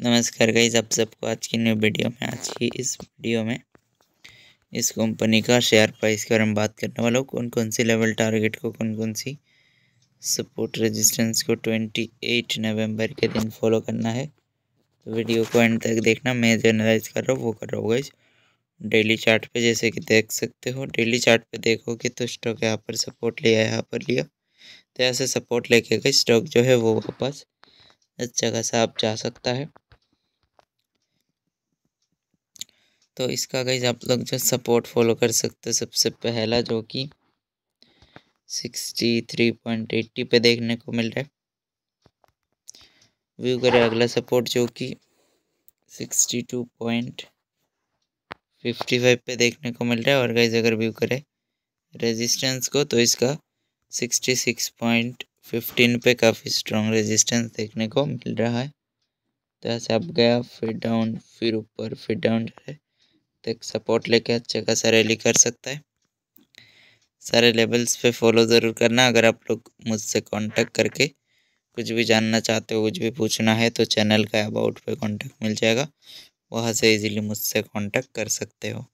नमस्कार गाइज़ आप सबको आज की न्यू वीडियो में, आज की इस वीडियो में इस कंपनी का शेयर प्राइस के बारे में बात करने वाला हूँ। कौन कौन सी लेवल टारगेट को कौन कौन सी सपोर्ट रेजिस्टेंस को 28 नवंबर के दिन फॉलो करना है। तो वीडियो को एंड तक देखना, मैं जो एनालाइज कर रहा हूँ, वो कर रहा हूँ गाइज़ डेली चार्ट पे जैसे कि देख सकते हो डेली चार्ट पे देखोगे तो स्टॉक यहाँ पर सपोर्ट लिया, यहाँ पर लिया। तो ऐसे सपोर्ट लेके गए स्टॉक जो है वो वापस अच्छा खासा आप जा सकता है। तो इसका गई आप लोग जो सपोर्ट फॉलो कर सकते सबसे पहला जो कि सिक्सटी थ्री पॉइंट एट्टी पे देखने को मिल रहा है। व्यू करें अगला सपोर्ट जो कि sixty two point fifty five पे देखने को मिल रहा है। और गाइज़ अगर व्यू करें रेजिस्टेंस को तो इसका सिक्सटी सिक्स पॉइंट फिफ्टीन पे काफ़ी स्ट्रॉन्ग रेजिस्टेंस देखने को मिल रहा है। तो ऐसे अब गया, फिर डाउन फिर ऊपर, फिर डाउन है। तक सपोर्ट लेके अच्छे खासा रैली कर सकता है। सारे लेवल्स पे फॉलो ज़रूर करना, अगर आप लोग मुझसे कांटेक्ट करके कुछ भी जानना चाहते हो, कुछ भी पूछना है तो चैनल का अबाउट पे कांटेक्ट मिल जाएगा। वहाँ से इजीली मुझसे कांटेक्ट कर सकते हो।